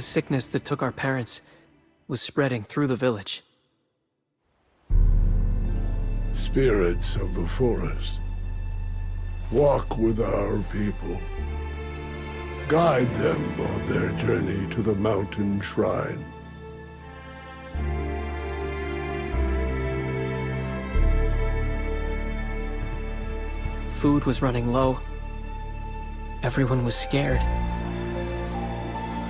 The sickness that took our parents was spreading through the village. Spirits of the forest. Walk with our people. Guide them on their journey to the mountain shrine. Food was running low. Everyone was scared.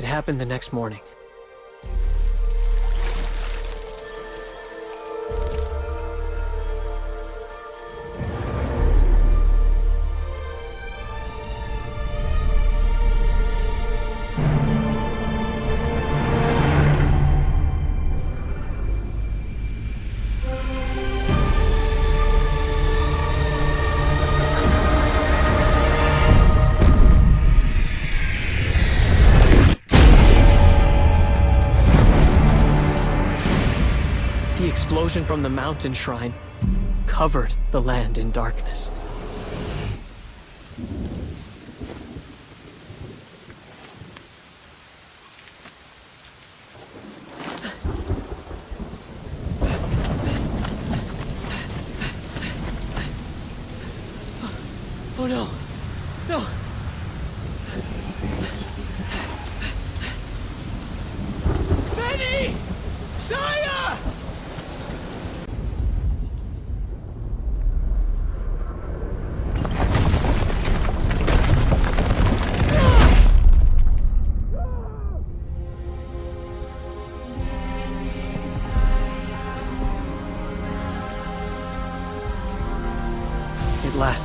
It happened the next morning. The mountain shrine covered the land in darkness.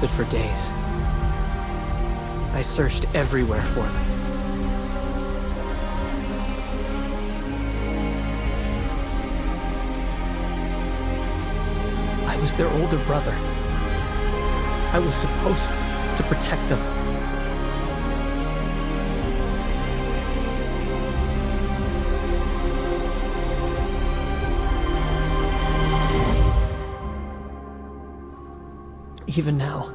Lasted for days. I searched everywhere for them. I was their older brother. I was supposed to protect them. Even now,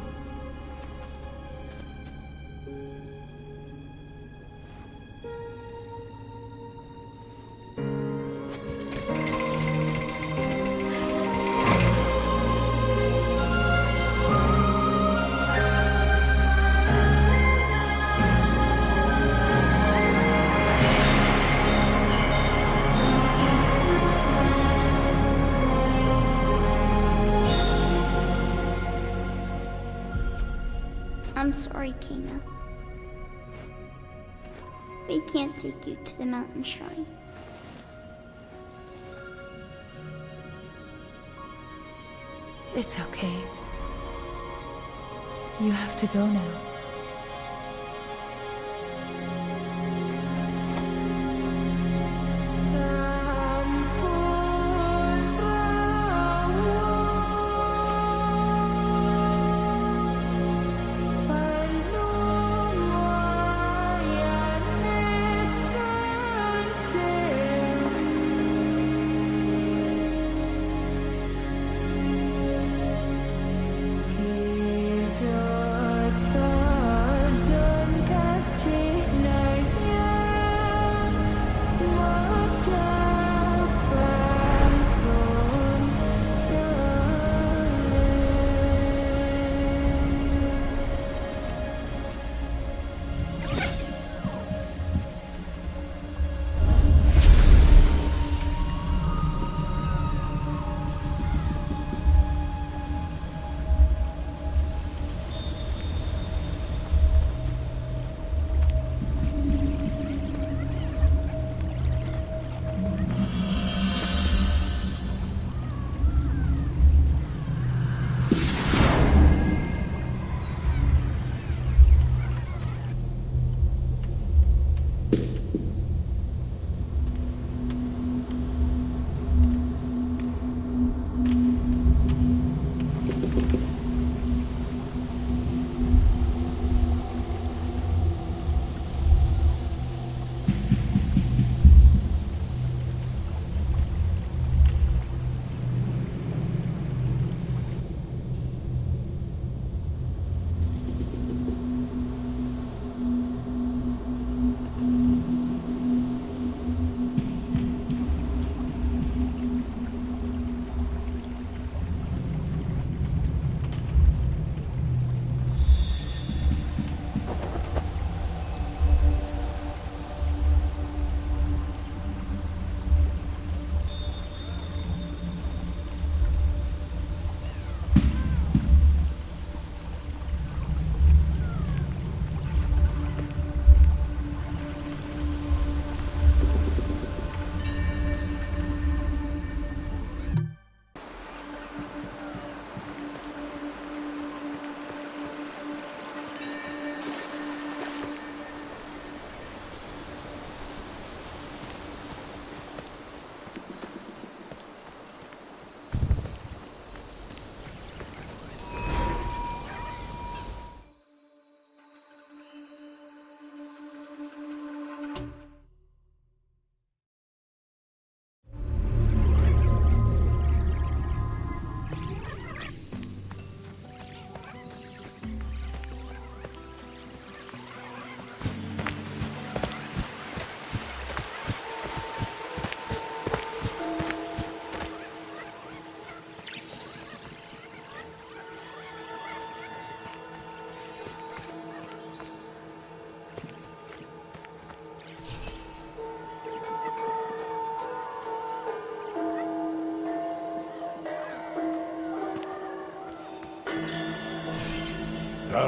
I'm sorry, Kena. We can't take you to the mountain shrine. It's okay. You have to go now.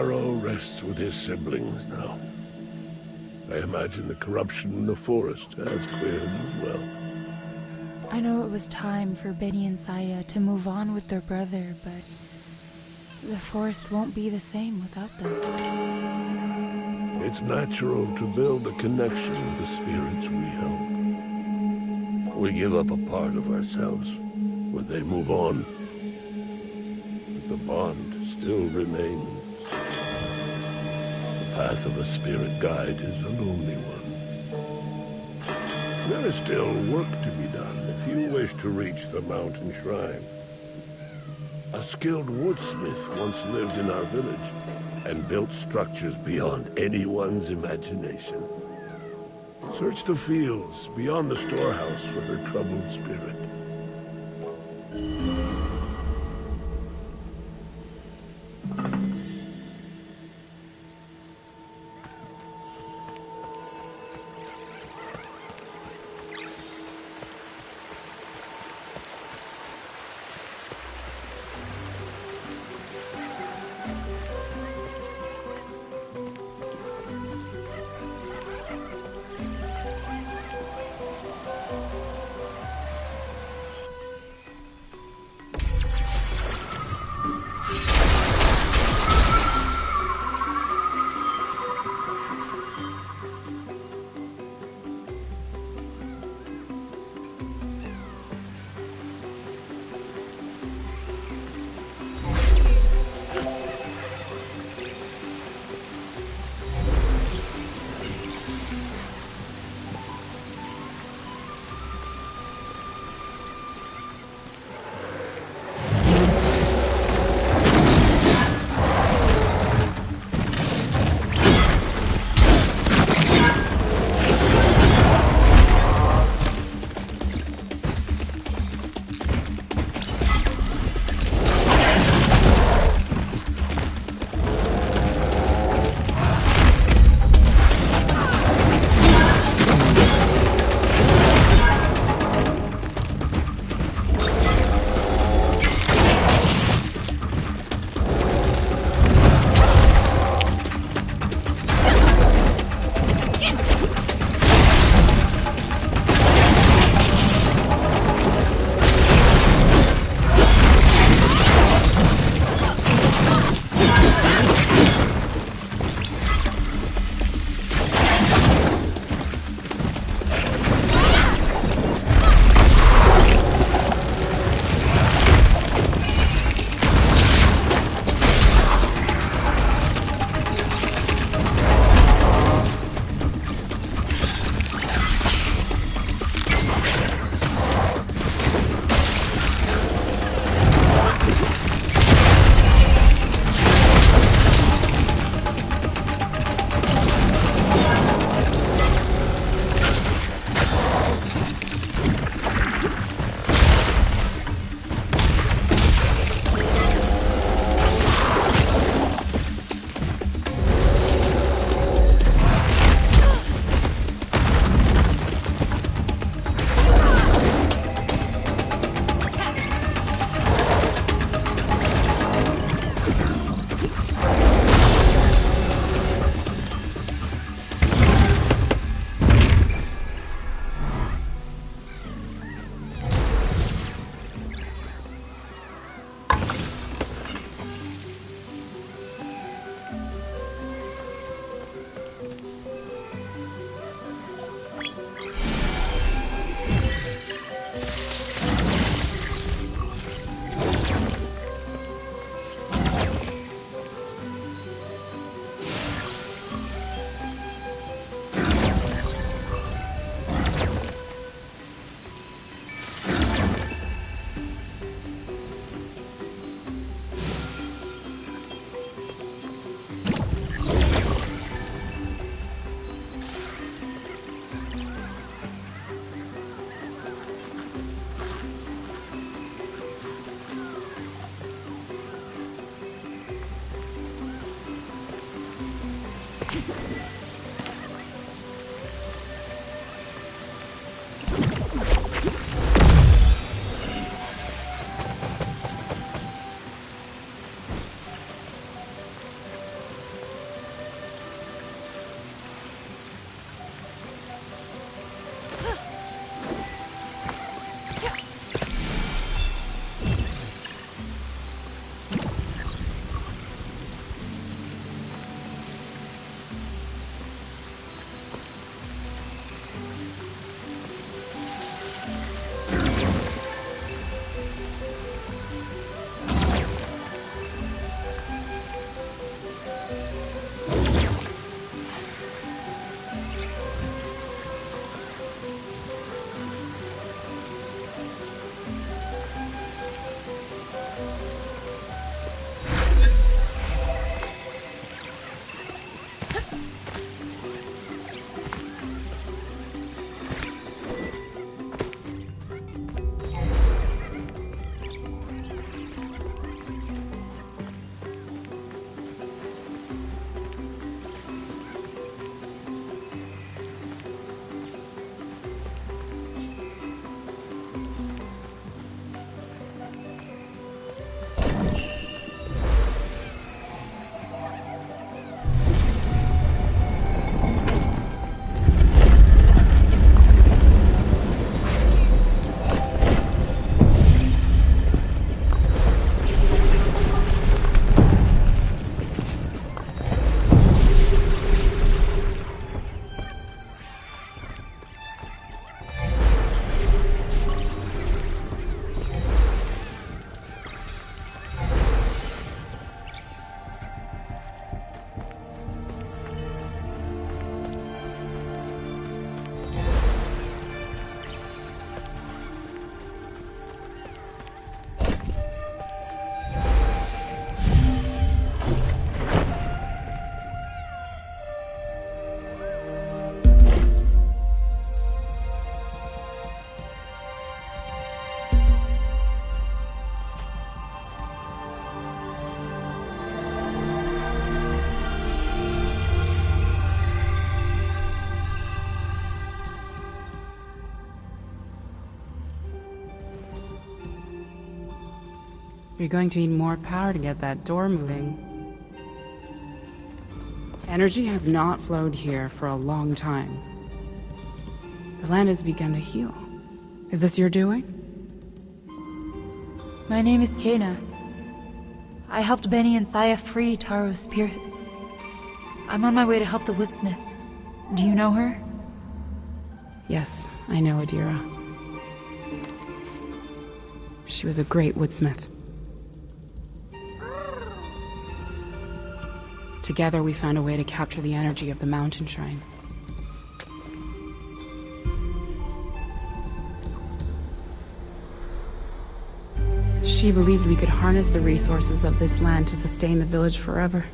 Taro rests with his siblings now. I imagine the corruption in the forest has cleared as well. I know it was time for Beni and Saiya to move on with their brother, but the forest won't be the same without them. It's natural to build a connection with the spirits we help. We give up a part of ourselves when they move on. But the bond still remains. Path of a spirit guide is a lonely one. There is still work to be done if you wish to reach the mountain shrine. A skilled woodsmith once lived in our village and built structures beyond anyone's imagination. Search the fields beyond the storehouse for her troubled spirit. You're going to need more power to get that door moving. Energy has not flowed here for a long time. The land has begun to heal. Is this your doing? My name is Kena. I helped Beni and Saiya free Taro's spirit. I'm on my way to help the woodsmith. Do you know her? Yes, I know Adira. She was a great woodsmith. Together, we found a way to capture the energy of the mountain shrine. She believed we could harness the resources of this land to sustain the village forever.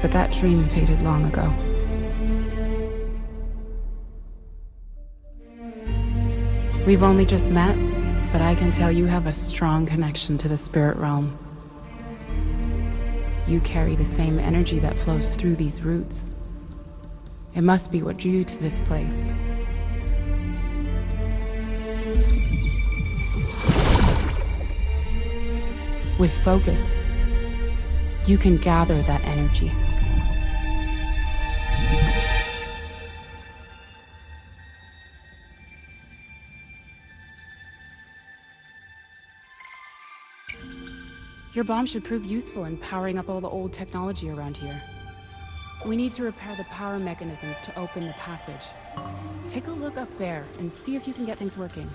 But that dream faded long ago. We've only just met, but I can tell you have a strong connection to the spirit realm. You carry the same energy that flows through these roots. It must be what drew you to this place. With focus, you can gather that energy. Your bomb should prove useful in powering up all the old technology around here. We need to repair the power mechanisms to open the passage. Take a look up there and see if you can get things working.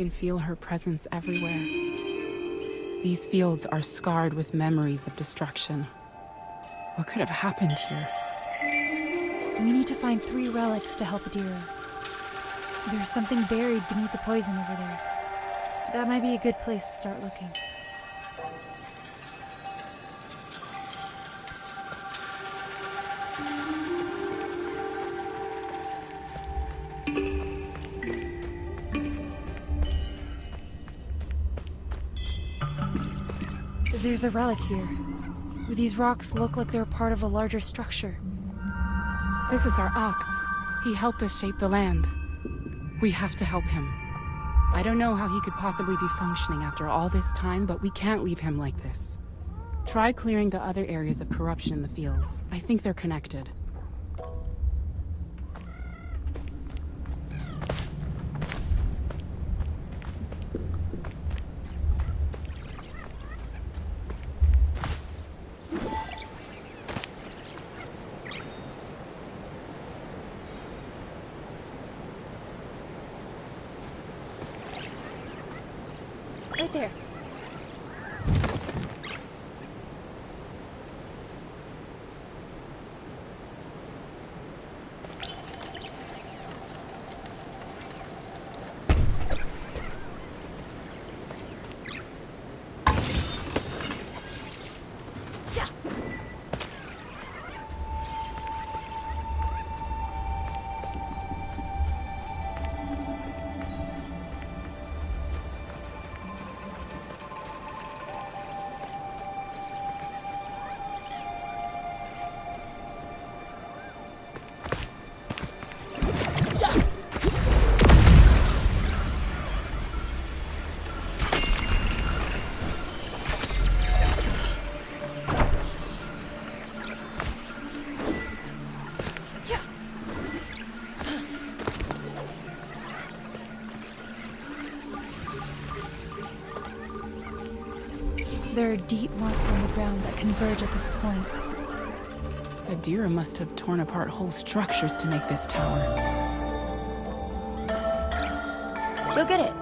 Can feel her presence everywhere. These fields are scarred with memories of destruction. What could have happened here? We need to find three relics to help Adira. There's something buried beneath the poison over there. That might be a good place to start looking. There's a relic here. These rocks look like they're part of a larger structure. This is our ox. He helped us shape the land. We have to help him. I don't know how he could possibly be functioning after all this time, but we can't leave him like this. Try clearing the other areas of corruption in the fields. I think they're connected. Deep marks on the ground that converge at this point. Adira must have torn apart whole structures to make this tower. Go get it.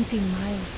Mackenzie Miles.